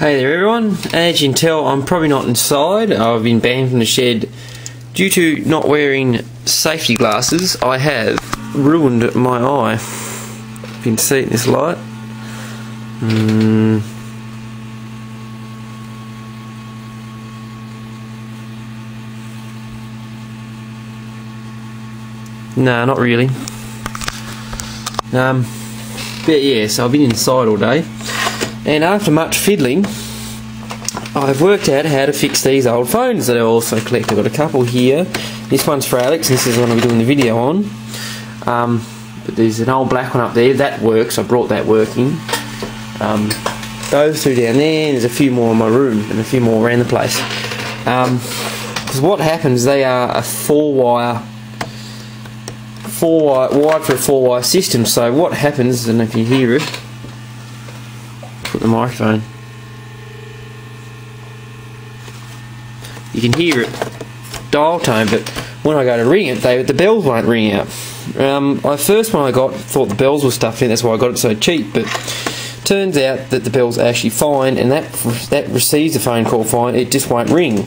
Hey there everyone, as you can tell I'm probably not inside, I've been banned from the shed due to not wearing safety glasses I have ruined my eye. You can see it in this light. Mm. No, not really. Um, but yeah, so I've been inside all day. And after much fiddling, I've worked out how to fix these old phones that I also collect. I've got a couple here. This one's for Alex, this is the one I'm doing the video on. Um, but there's an old black one up there, that works, I brought that working. Um, those two down there, and there's a few more in my room, and a few more around the place. Because um, what happens, they are a four wire, four wire, wired for a four wire system, so what happens, and if you hear it, put the microphone. You can hear it dial tone, but when I go to ring it, they, the bells won't ring out. Um, I first one I got thought the bells were stuffed in, that's why I got it so cheap. But turns out that the bells are actually fine, and that that receives the phone call fine. It just won't ring.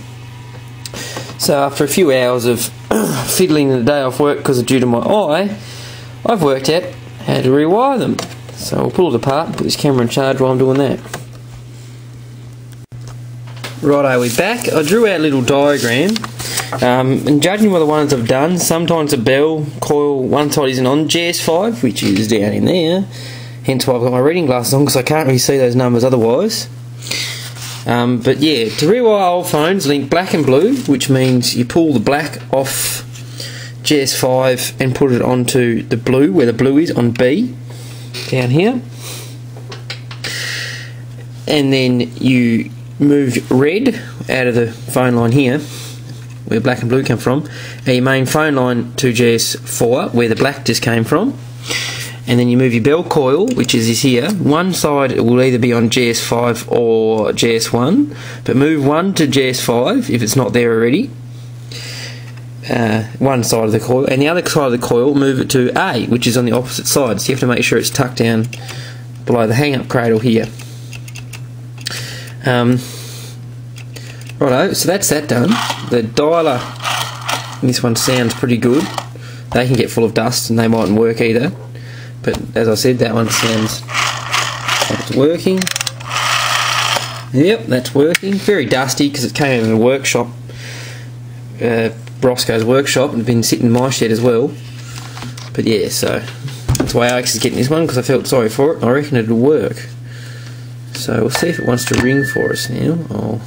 So after a few hours of fiddling in the day off work because of due to my eye, I've worked out how to rewire them. So I'll pull it apart put this camera in charge while I'm doing that. Righto, we're back. I drew out a little diagram. Um, and judging by the ones I've done, sometimes the bell coil one side isn't on GS5, which is down in there. Hence why I've got my reading glasses on because I can't really see those numbers otherwise. Um, but yeah, to rewire old phones, link black and blue, which means you pull the black off GS5 and put it onto the blue, where the blue is on B down here. And then you move red out of the phone line here, where black and blue come from, and your main phone line to GS4, where the black just came from. And then you move your bell coil, which is this here. One side will either be on GS5 or GS1, but move one to GS5 if it's not there already. Uh, one side of the coil, and the other side of the coil, move it to A, which is on the opposite side. So you have to make sure it's tucked down below the hang-up cradle here. Um, righto, so that's that done. The dialer, this one sounds pretty good. They can get full of dust and they mightn't work either. But as I said, that one sounds like it's working. Yep, that's working. Very dusty because it came out of a workshop. Uh, Brosco's workshop and been sitting in my shed as well. But yeah, so that's why Alex is getting this one because I felt sorry for it. I reckon it'll work. So we'll see if it wants to ring for us now. I'll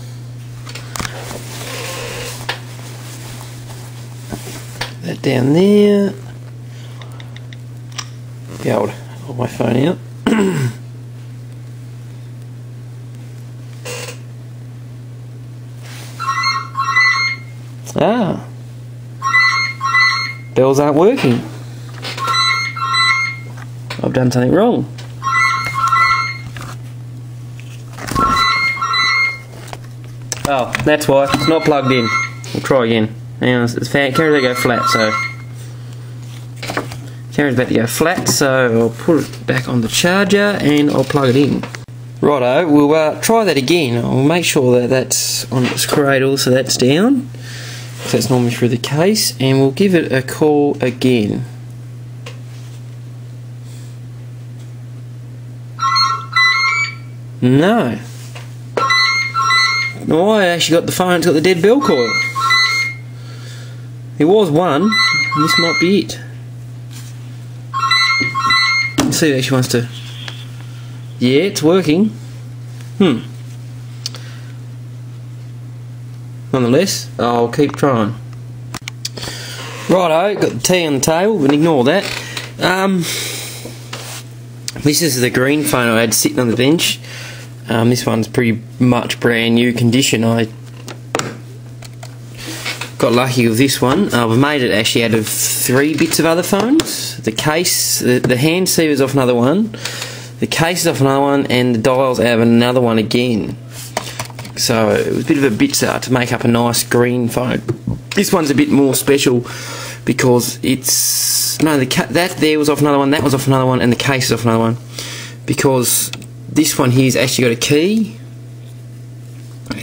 that down there. Be able to hold my phone out. ah. Bells aren't working. I've done something wrong. Oh, that's why. It's not plugged in. We'll try again. Hang on, it's fan about to go flat, so camera's about to go flat, so I'll put it back on the charger and I'll plug it in. Righto, we'll uh, try that again. I'll make sure that that's on its cradle, so that's down. That's normally through the case, and we'll give it a call again. No. No, I actually got the phone, it's got the dead bell coil. There was one, and this might be it. Let's see if she wants to. Yeah, it's working. Hmm. Nonetheless, I'll keep trying. Righto, got the tea on the table, but ignore that. Um, this is the green phone I had sitting on the bench. Um, this one's pretty much brand new condition. I got lucky with this one. Uh, I've made it actually out of three bits of other phones. The case, the, the hand is off another one, the case is off another one, and the dials out of another one again. So it was a bit of a bit to make up a nice green phone. This one's a bit more special because it's no the that there was off another one, that was off another one, and the case is off another one because this one here's actually got a key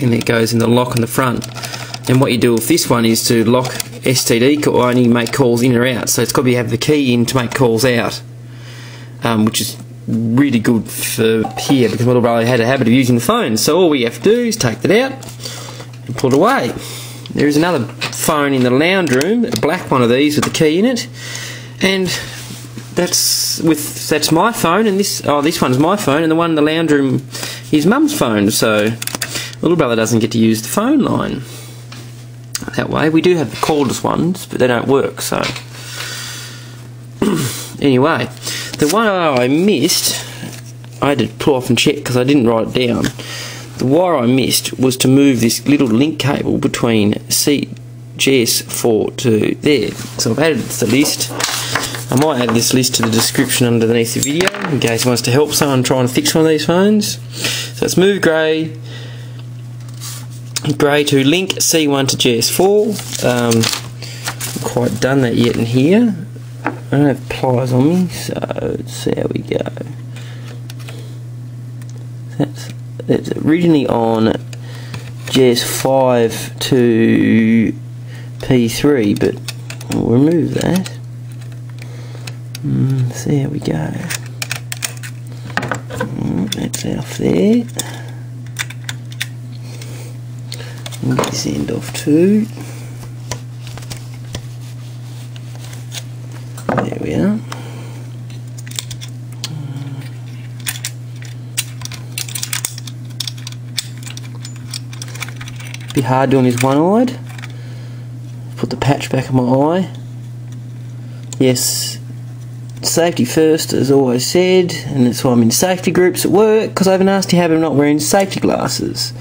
and it goes in the lock on the front. And what you do with this one is to lock STD or only make calls in or out. So it's got to have the key in to make calls out, um, which is really good for here because little brother had a habit of using the phone. So all we have to do is take that out and pull it away. There is another phone in the lounge room, a black one of these with the key in it, and that's with that's my phone, and this oh this one's my phone, and the one in the lounge room is Mum's phone. So little brother doesn't get to use the phone line that way. We do have the cordless ones, but they don't work. So anyway, the one I missed, I had to pull off and check because I didn't write it down. The wire I missed was to move this little link cable between CGS4 to there. So I've added the list. I might add this list to the description underneath the video in case wants to help someone try and fix one of these phones. So it's move grey, grey to link C1 to GS4. Um, quite done that yet in here. I don't have pliers on me, so let's see how we go. That's it's originally on JS5 to P3, but we'll remove that. Mm, see how we go. Mm, that's off there. Get this end off too. There we are. Be hard doing this one-eyed. Put the patch back on my eye. Yes, safety first, as always said, and that's why I'm in safety groups at work, because I have a nasty habit of not wearing safety glasses.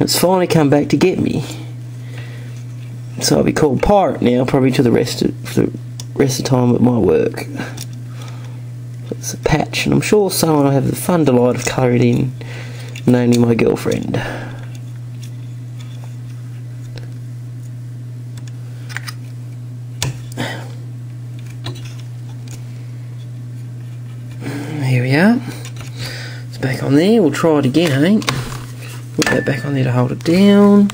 It's finally come back to get me. So I'll be called pirate now, probably to the rest of the rest of the time at my work. It's a patch, and I'm sure someone will have the fun delight of colouring in, namely my girlfriend. Here we are. It's back on there. We'll try it again, eh? Put that back on there to hold it down.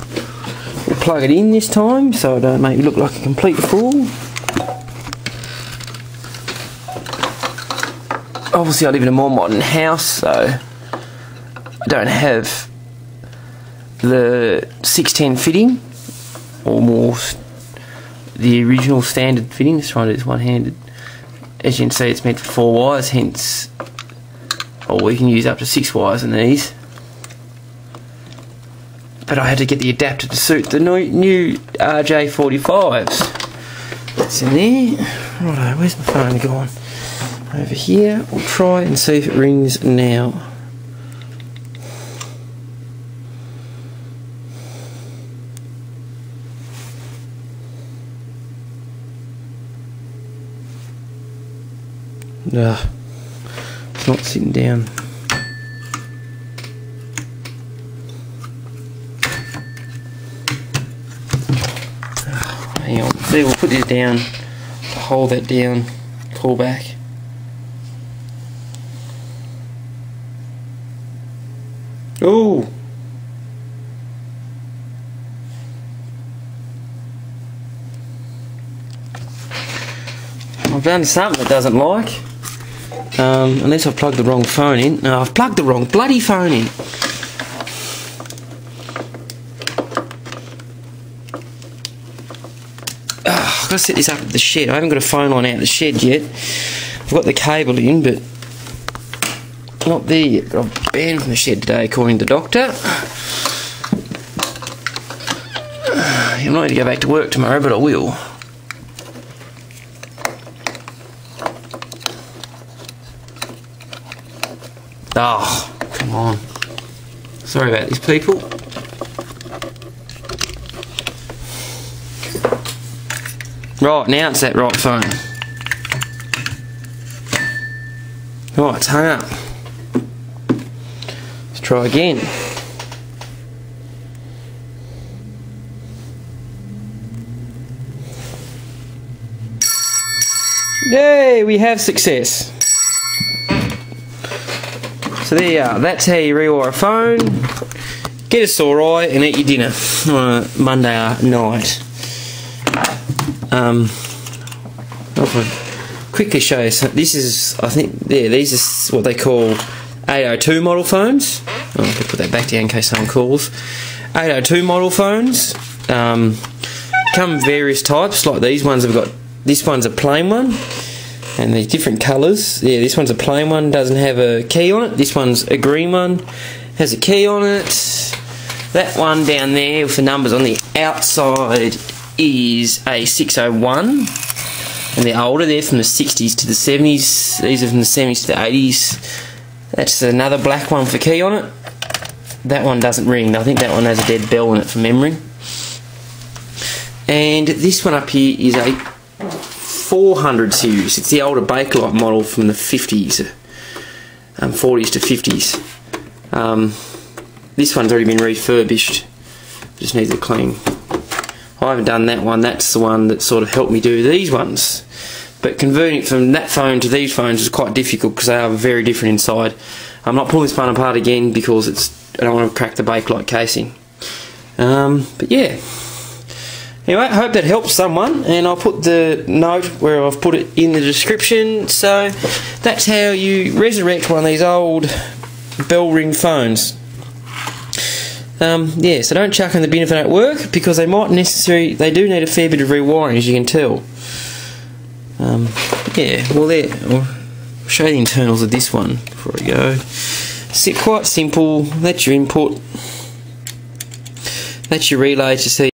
We'll plug it in this time so it don't make me look like a complete fool. Obviously, I live in a more modern house, so I don't have the 610 fitting or more the original standard fitting. Just trying to do this one handed. As you can see, it's meant for four wires, hence or we can use up to six wires in these. But I had to get the adapter to suit the new RJ45s. It's in there. Righto, where's my phone gone? Over here. We'll try and see if it rings now. Ugh It's not sitting down. Ah, hang on, see, we'll put this down to hold that down, call back. Oh! I've done something it doesn't like. Um, unless I've plugged the wrong phone in. No, I've plugged the wrong bloody phone in. Oh, I've got to set this up at the shed. I haven't got a phone line out the shed yet. I've got the cable in, but not there yet. I've banned from the shed today, according to the doctor. I'm not going to go back to work tomorrow, but I will. Oh, come on. Sorry about these people. Right, now it's that right phone. Right, it's hung up. Let's try again. Yay, we have success. So there you are. That's how you rewire a phone. get a sore eye and eat your dinner on a Monday night. Um, I'll quickly show you. Some, this is, I think, yeah, these are what they call 802 model phones. Oh, I can put that back down in case someone calls. 802 model phones. Um, come various types, like these ones have got. This one's a plain one and there's different colours. Yeah, this one's a plain one, doesn't have a key on it. This one's a green one, has a key on it. That one down there with the numbers on the outside is a 601. And they're older, they're from the 60s to the 70s. These are from the 70s to the 80s. That's another black one for key on it. That one doesn't ring. I think that one has a dead bell in it from memory. And this one up here is a 400 series. It's the older Bakelite model from the 50s, um, 40s to 50s. Um, this one's already been refurbished. Just needs a clean. I haven't done that one. That's the one that sort of helped me do these ones. But converting from that phone to these phones is quite difficult because they are very different inside. I'm not pulling this phone apart again because it's I don't want to crack the Bakelite casing. Um, but yeah. Anyway, I hope that helps someone, and I'll put the note where I've put it in the description. So that's how you resurrect one of these old bell ring phones. Um, yeah, so don't chuck in the bin if they don't work because they might necessary. They do need a fair bit of rewiring, as you can tell. Um, yeah, well, there. I'll show the internals of this one before I go. It's quite simple. That's your input. That's your relay to see.